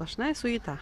сплошная суета.